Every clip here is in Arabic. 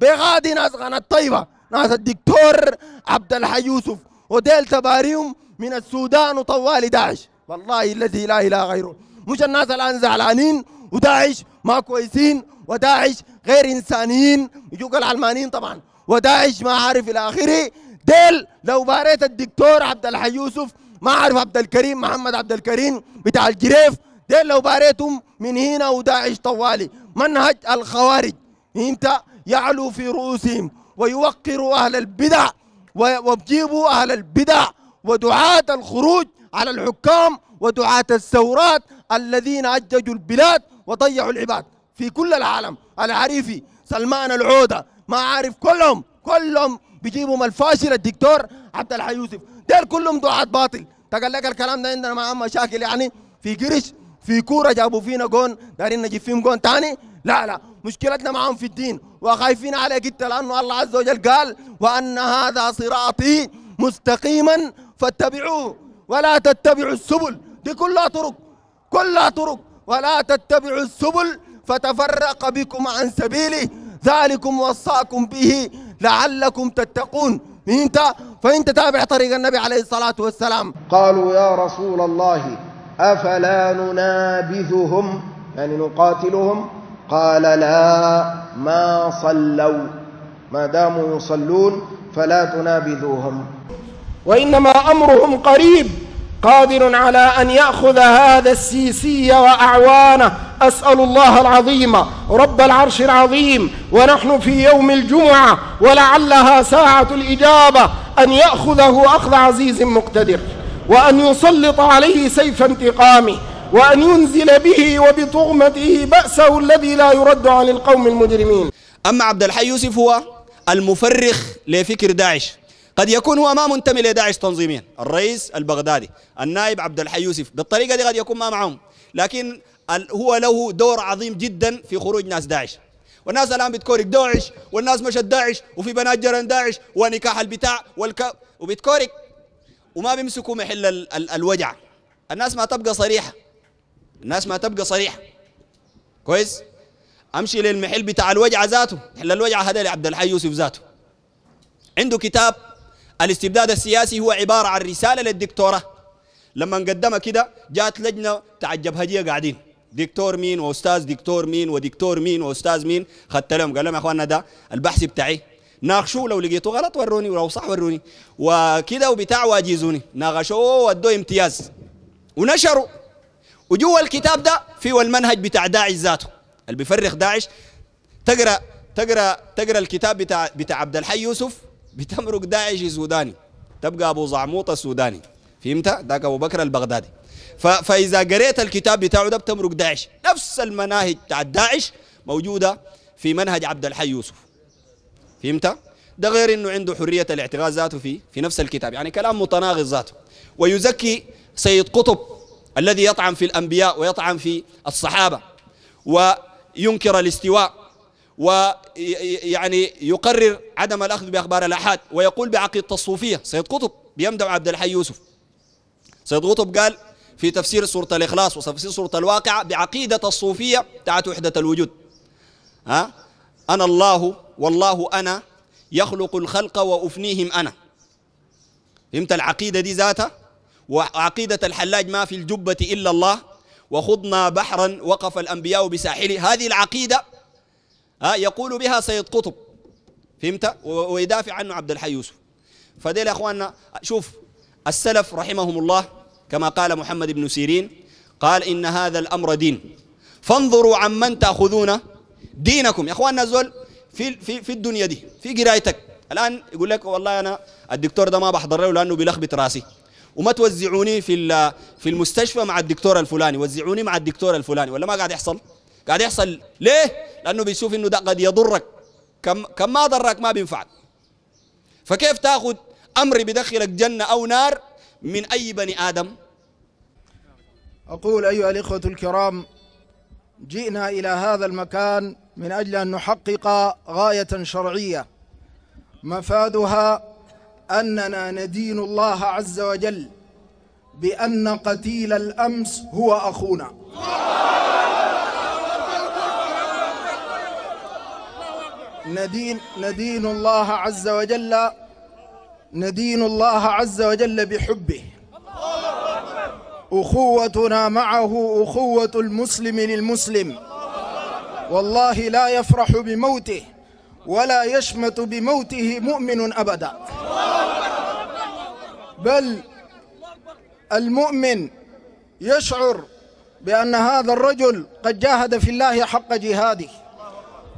بغادي ناس قناة طيبة ناس الدكتور عبد الحي يوسف وديل تباريهم من السودان وطوال داعش. والله الذي لا إله غيره. مش الناس الآن زعلانين وداعش ما كويسين وداعش غير إنسانيين. يجوك العلمانيين طبعا. وداعش ما عارف إلى آخره. ديل لو باريت الدكتور عبد الحي يوسف ما عارف عبد الكريم محمد عبد الكريم بتاع الجريف. ديل لو باريتهم من هنا وداعش طوالي. منهج الخوارج. إنت يعلو في رؤوسهم ويوقروا أهل البدع وبجيبوا أهل البدع ودعاة الخروج على الحكام ودعاة الثورات الذين أججوا البلاد وضيعوا العباد. في كل العالم. العريفي سلمان العودة. ما عارف كلهم كلهم بيجيبهم الفاشل الدكتور عبد الحي يوسف. دير كلهم دعاة باطل. تقول لك الكلام ده عندنا معهم مشاكل يعني. في قرش في كورة جابوا فينا جون دايرين نجيب فيهم جون تاني؟ لا لا. مشكلتنا معهم في الدين وخايفين عليك انت لأنه الله عز وجل قال وأن هذا صراطي مستقيما فاتبعوه ولا تتبعوا السبل. دي كلها طرق كلها طرق. ولا تتبعوا السبل فتفرق بكم عن سبيله ذلكم وصاكم به لعلكم تتقون. انت؟ فأنت تابع طريق النبي عليه الصلاة والسلام. قالوا يا رسول الله أفلا ننابذهم يعني نقاتلهم؟ قال لا ما صلوا ما داموا يصلون فلا تنابذوهم. وإنما أمرهم قريب قادر على أن يأخذ هذا السيسي وأعوانه. أسأل الله العظيم رب العرش العظيم ونحن في يوم الجمعة ولعلها ساعة الإجابة أن يأخذه أخذ عزيز مقتدر. وأن يسلط عليه سيف انتقامه وأن ينزل به وبطغمته بأسه الذي لا يرد عن القوم المجرمين. أما عبد الحي يوسف هو المفرخ لفكر داعش. قد يكون هو ما منتمي لداعش تنظيميا. الرئيس البغدادي النائب عبد الحي يوسف بالطريقة دي قد يكون ما معهم. لكن هو له دور عظيم جدا في خروج ناس داعش. والناس الآن بتكورك داعش والناس مشت داعش وفي بنات جرن داعش ونكاح البتاع والك وبتكورك وما بيمسكوا محل ال ال الوجع. الناس ما تبقى صريحة. الناس ما تبقى صريحة. كويس؟ أمشي للمحل بتاع الوجع ذاته. محل الوجع هذا لعبد الحي يوسف ذاته. عنده كتاب الاستبداد السياسي هو عبارة عن رسالة للدكتوراه لما قدمها كده جات لجنة تاع الجبهجية قاعدين. دكتور مين وأستاذ دكتور مين ودكتور مين وأستاذ مين؟ خدت لهم قال لهم يا اخواننا ده البحث بتاعي. ناقشوه لو لقيته غلط وروني ولو صح وروني. وكده وبتاع واجيزوني. ناقشوه وادوه امتياز. ونشروا. وجوا الكتاب ده فيه المنهج بتاع داعش ذاته. اللي بيفرخ داعش. تقرأ تقرأ تقرأ الكتاب بتاع بتاع عبد الحي يوسف بتمرق داعش سوداني تبقى أبو زعموط السوداني. فهمت؟ ذاك أبو بكر البغدادي. فإذا قريت الكتاب بتاعه ده بتمرق داعش. نفس المناهج بتاع داعش موجودة في منهج عبد الحي يوسف. فهمت؟ ده غير إنه عنده حرية الاعتقاد ذاته في في نفس الكتاب. يعني كلام متناقض ذاته. ويزكي سيد قطب الذي يطعن في الأنبياء ويطعن في الصحابة وينكر الاستواء ويعني يقرر عدم الأخذ بأخبار الأحاد ويقول بعقيدة الصوفية. سيد قطب بيمدح عبد الحي يوسف. سيد قطب قال في تفسير سورة الإخلاص وتفسير سورة الواقعة بعقيدة الصوفية بتاعت وحدة الوجود. ها؟ أنا الله والله أنا يخلق الخلق وأفنيهم أنا. فهمت العقيدة دي ذاتها؟ وعقيدة الحلاج ما في الجبة إلا الله. وخضنا بحرا وقف الأنبياء بساحله. هذه العقيدة ها يقول بها سيد قطب. فهمت؟ ويدافع عنه عبد الحي يوسف. فديل يا إخواننا شوف السلف رحمهم الله كما قال محمد بن سيرين قال إن هذا الأمر دين. فانظروا عمن تأخذون دينكم. يا اخواننا زول في في في الدنيا دي في قرايتك الآن يقول لك والله أنا الدكتور ده ما بحضر له لأنه بيلخبط رأسي. وما توزعوني في في المستشفى مع الدكتور الفلاني. وزعوني مع الدكتور الفلاني. ولا ما قاعد يحصل؟ قاعد يحصل. ليه؟ لأنه بيشوف إنه ده قد يضرك. كم كم ما ضرك ما بينفعك. فكيف تأخذ أمر بدخلك جنة أو نار من أي بني آدم؟ أقول أيها الإخوة الكرام جئنا إلى هذا المكان من أجل أن نحقق غاية شرعية. مفادها أننا ندين الله عز وجل بأن قتيل الأمس هو أخونا. ندين ندين الله عز وجل ندين الله عز وجل بحبه. أخوتنا معه أخوة المسلم للمسلم. والله لا يفرح بموته ولا يشمت بموته مؤمن أبدا. بل المؤمن يشعر بأن هذا الرجل قد جاهد في الله حق جهاده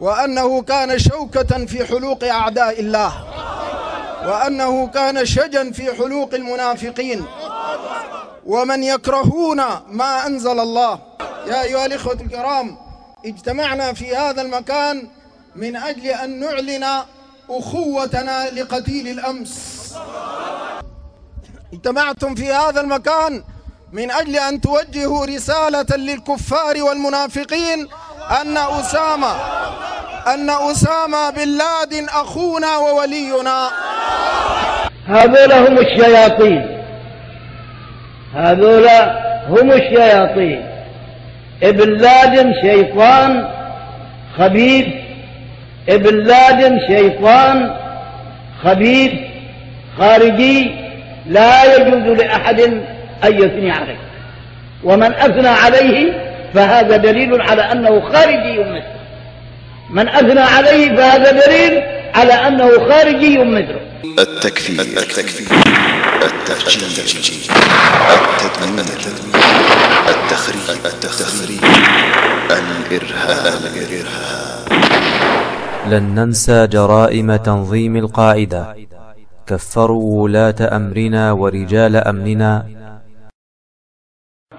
وأنه كان شوكة في حلوق أعداء الله وأنه كان شجا في حلوق المنافقين. ومن يكرهون ما أنزل الله يا أيها الإخوة الكرام اجتمعنا في هذا المكان من أجل أن نعلن أخوتنا لقتيل الأمس. اجتمعتم في هذا المكان من أجل أن توجهوا رسالة للكفار والمنافقين أن أسامة أن أسامة بن لادن أخونا وولينا. هذول هم الشياطين. هذول هم الشياطين. ابن لادن شيطان خبيث ابن لادن شيطان خبيث خارجي لا يجوز لأحد أن يثني عليه. ومن أثنى عليه فهذا دليل على أنه خارجي مثله. من أثنى عليه فهذا دليل على أنه خارجي مثله. التكفير. التكفير. التفجير. التدمير. التخريب. التخريب. الإرهاب. الإرهاب. لن ننسى جرائم تنظيم القاعدة. كفروا ولاة أمرنا ورجال أمننا.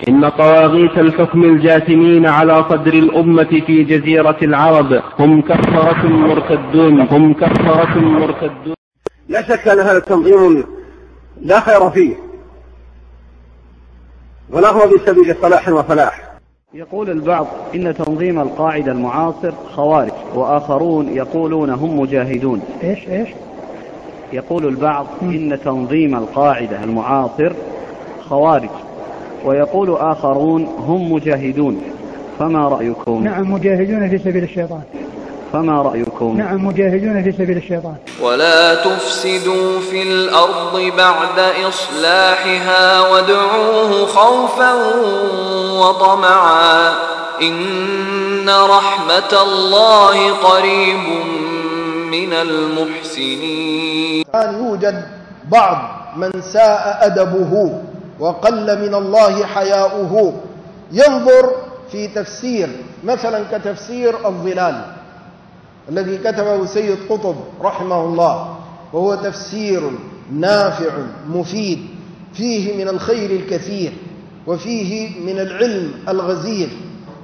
إن طواغيت الحكم الجاثمين على صدر الأمة في جزيرة العرب هم كفرة مرتدون. هم كفرة مرتدون. لا شك أن هذا التنظيم لا خير فيه. ولا هو بسبيل صلاح وفلاح. يقول البعض إن تنظيم القاعدة المعاصر خوارج وآخرون يقولون هم مجاهدون. إيش إيش؟ يقول البعض إن تنظيم القاعدة المعاصر خوارج ويقول آخرون هم مجاهدون. فما رأيكم؟ نعم مجاهدون في سبيل الشيطان. فما رأيكم؟ نعم مجاهدون في سبيل الشيطان. ولا تفسدوا في الأرض بعد إصلاحها وادعوه خوفا وطمعا. إن رحمة الله قريب من المحسنين. كان يوجد بعض من ساء أدبه وقل من الله حياؤه. ينظر في تفسير مثلا كتفسير الظلال. الذي كتبه سيد قطب رحمه الله وهو تفسير نافع مفيد فيه من الخير الكثير وفيه من العلم الغزير.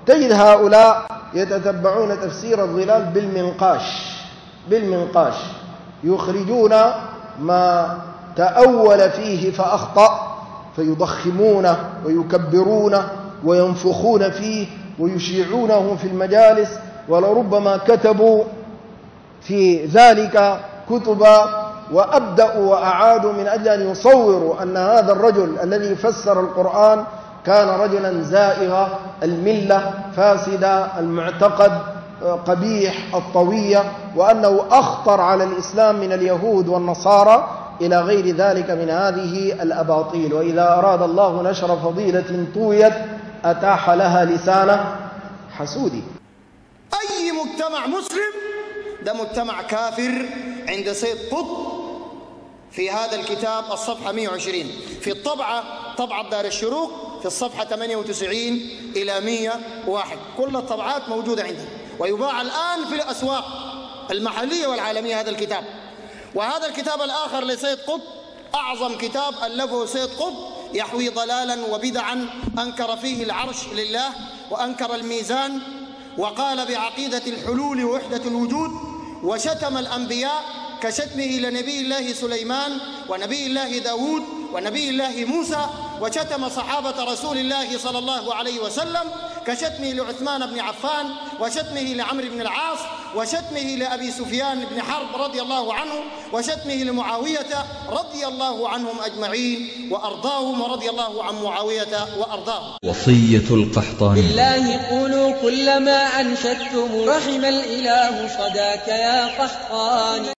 تجد هؤلاء يتتبعون تفسير الظلال بالمنقاش بالمنقاش. يخرجون ما تأول فيه فأخطأ فيضخمونه ويكبرونه وينفخون فيه ويشيعونه في المجالس ولربما كتبوا في ذلك كتبا وأبدأوا وأعادوا من أجل أن يصوروا أن هذا الرجل الذي فسر القرآن كان رجلا زائغ الملة فاسد المعتقد قبيح الطوية وأنه أخطر على الإسلام من اليهود والنصارى إلى غير ذلك من هذه الأباطيل. وإذا أراد الله نشر فضيلة طويت أتاح لها لسانه حسودي. أي مجتمع مسلم ده مجتمع كافر عند سيد قطب في هذا الكتاب الصفحة 120 في الطبعة طبعة دار الشروق في الصفحة 98 إلى 101 كل الطبعات موجودة عندنا. ويباع الآن في الأسواق المحلية والعالمية هذا الكتاب. وهذا الكتاب الآخر لسيد قطب أعظم كتاب ألفه سيد قطب يحوي ضلالا وبدعا. أنكر فيه العرش لله وأنكر الميزان. وقال بعقيدة الحلول ووحدة الوجود وشتم الأنبياء كشتمه لنبي الله سليمان ونبي الله داود ونبي الله موسى وشتم صحابة رسول الله صلى الله عليه وسلم كشتمه لعثمان بن عفان وشتمه لعمرو بن العاص وشتمه لأبي سفيان بن حرب رضي الله عنه وشتمه لمعاوية رضي الله عنهم أجمعين وأرضاهم ورضي الله عن معاوية وأرضاهم. وصية القحطاني. بالله قولوا كل ما أنشدتم رحم الإله صداك يا قحطان